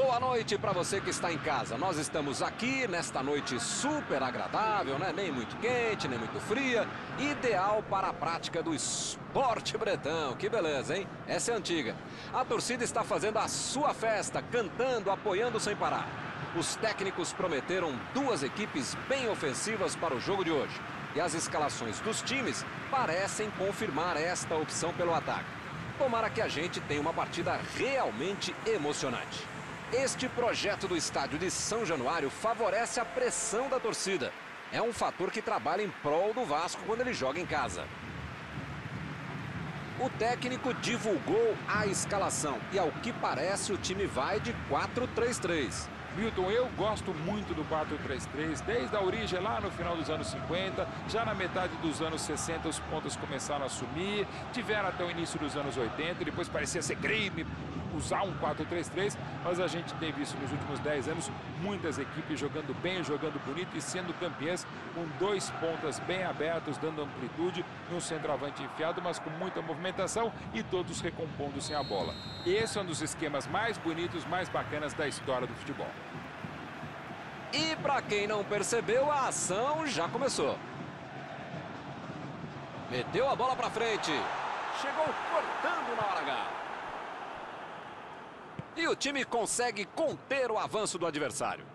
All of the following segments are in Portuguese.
Boa noite para você que está em casa. Nós estamos aqui nesta noite super agradável, né? Nem muito quente, nem muito fria. Ideal para a prática do esporte bretão. Que beleza, hein? Essa é antiga. A torcida está fazendo a sua festa, cantando, apoiando sem parar. Os técnicos prometeram duas equipes bem ofensivas para o jogo de hoje. E as escalações dos times parecem confirmar esta opção pelo ataque. Tomara que a gente tenha uma partida realmente emocionante. Este projeto do estádio de São Januário favorece a pressão da torcida. É um fator que trabalha em prol do Vasco quando ele joga em casa. O técnico divulgou a escalação e, ao que parece, o time vai de 4-3-3. Milton, eu gosto muito do 4-3-3, desde a origem lá no final dos anos 50, já na metade dos anos 60 os pontos começaram a sumir, tiveram até o início dos anos 80, depois parecia ser crime usar um 4-3-3, mas a gente tem visto nos últimos 10 anos muitas equipes jogando bem, jogando bonito e sendo campeãs com dois pontas bem abertos, dando amplitude um centroavante enfiado, mas com muita movimentação e todos recompondo sem a bola. Esse é um dos esquemas mais bonitos, mais bacanas da história do futebol. E para quem não percebeu, a ação já começou. Meteu a bola para frente. Chegou cortando na hora H. E o time consegue conter o avanço do adversário.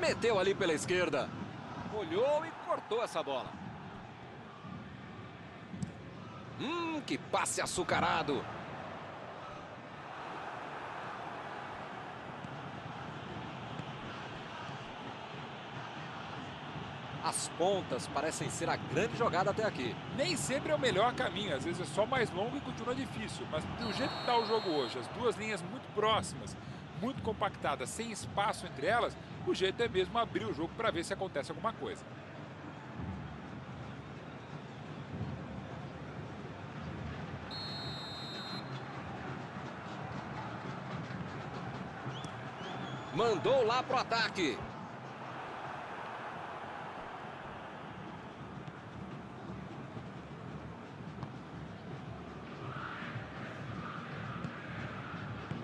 Meteu ali pela esquerda. Olhou e cortou essa bola. Hum, que passe açucarado. As pontas parecem ser a grande jogada até aqui. Nem sempre é o melhor caminho, às vezes é só mais longo e continua difícil. Mas do jeito que está o jogo hoje, as duas linhas muito próximas, muito compactadas, sem espaço entre elas, o jeito é mesmo abrir o jogo para ver se acontece alguma coisa. Mandou lá pro ataque.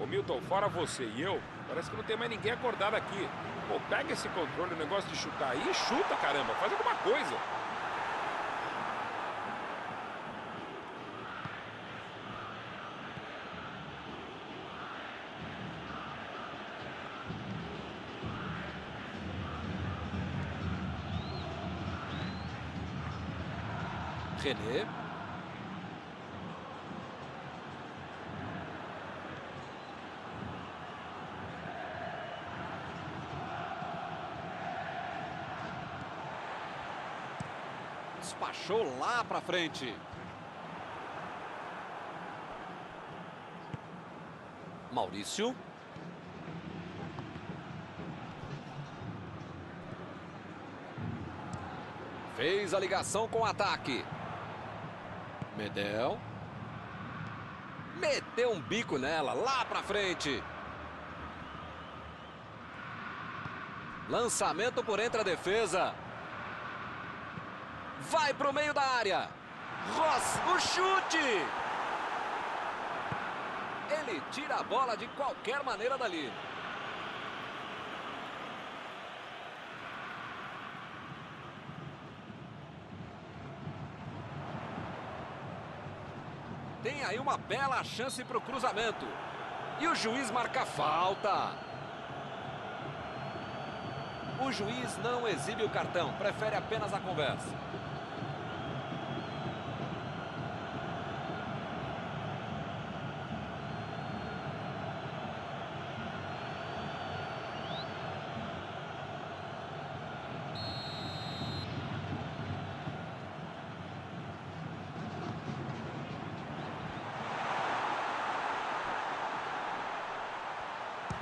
Milton, fora você e eu, parece que não tem mais ninguém acordado aqui. Pô, pega esse controle, o negócio de chutar aí e chuta, caramba, faz alguma coisa. René. Despachou lá para frente. Maurício. Fez a ligação com o ataque. Medel. Meteu um bico nela, lá pra frente. Lançamento por entre a defesa. Vai pro meio da área. Ross, o chute. Ele tira a bola de qualquer maneira dali. Tem aí uma bela chance para o cruzamento. E o juiz marca falta. O juiz não exibe o cartão, prefere apenas a conversa.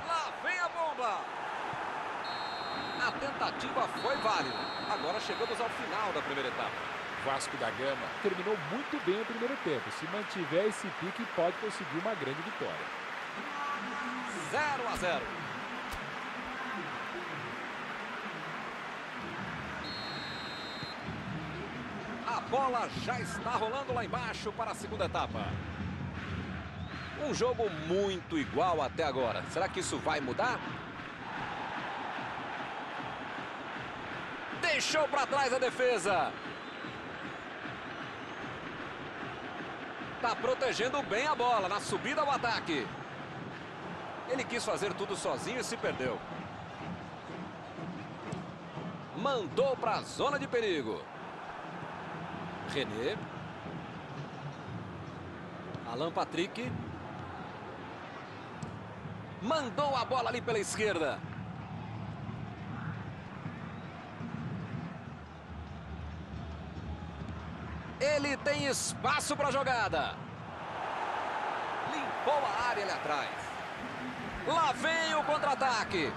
Lá vem a bomba. A tentativa foi válida. Agora chegamos ao final da primeira etapa. Vasco da Gama terminou muito bem o primeiro tempo. Se mantiver esse pique, pode conseguir uma grande vitória. 0 a 0. A bola já está rolando lá embaixo para a segunda etapa. Um jogo muito igual até agora. Será que isso vai mudar? Deixou para trás a defesa. Está protegendo bem a bola na subida ao ataque. Ele quis fazer tudo sozinho e se perdeu. Mandou para a zona de perigo. René. Alan Patrick. Mandou a bola ali pela esquerda. Ele tem espaço para a jogada. Limpou a área ali atrás. Lá vem o contra-ataque.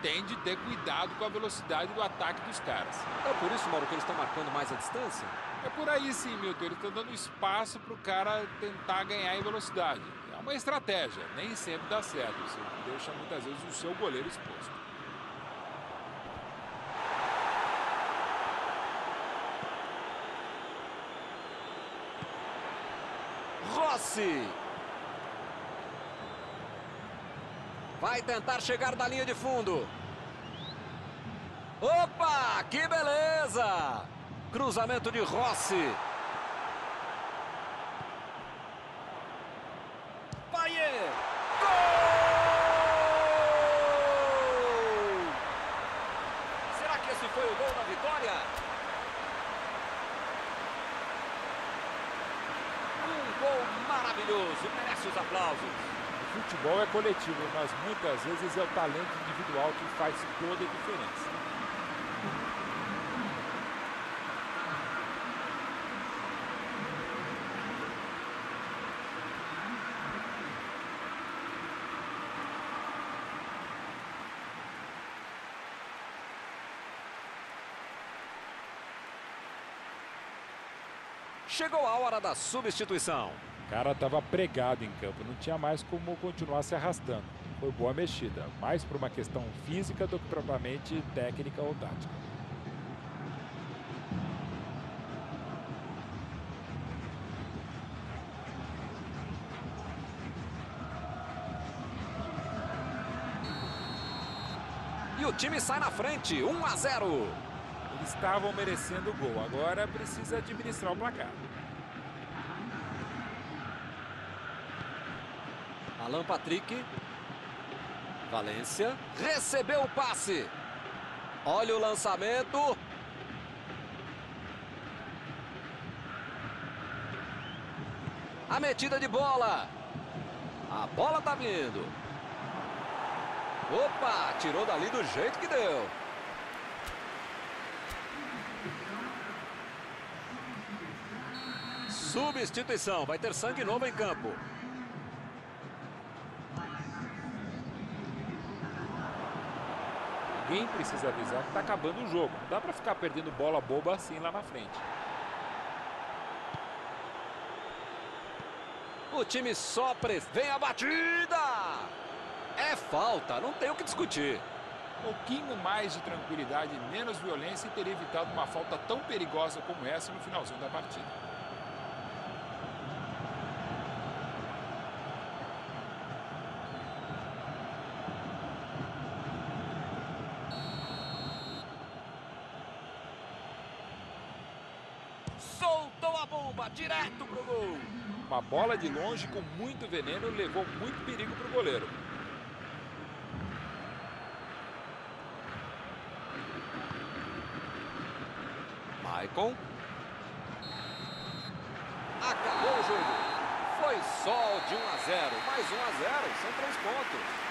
Tem de ter cuidado com a velocidade do ataque dos caras. É por isso, Mauro, que eles estão marcando mais a distância? É por aí sim, Milton. Eles estão dando espaço para o cara tentar ganhar em velocidade. É uma estratégia. Nem sempre dá certo. Você deixa muitas vezes o seu goleiro exposto. Vai tentar chegar na linha de fundo. Opa, que beleza! Cruzamento de Rossi. Paier. Gol! Será que esse foi o gol da vitória? Um gol maravilhoso, merece os aplausos. O futebol é coletivo, mas muitas vezes é o talento individual que faz toda a diferença. Chegou a hora da substituição. O cara estava pregado em campo, não tinha mais como continuar se arrastando. Foi boa mexida, mais por uma questão física do que propriamente técnica ou tática. E o time sai na frente, 1 a 0. Estavam merecendo o gol, agora precisa administrar o placar. Alan Patrick. Valência. Recebeu o passe. Olha o lançamento. A metida de bola. A bola tá vindo. Opa, tirou dali do jeito que deu. Substituição, vai ter sangue novo em campo. Alguém precisa avisar que está acabando o jogo. Não dá para ficar perdendo bola boba assim lá na frente. O time só vem a batida. É falta, não tem o que discutir. Um pouquinho mais de tranquilidade, menos violência e teria evitado uma falta tão perigosa como essa no finalzinho da partida. Soltou a bomba, direto pro gol. Uma bola de longe com muito veneno levou muito perigo para o goleiro. Maicon. Acabou o jogo. Foi só de 1 a 0. Mais 1 a 0, são três pontos.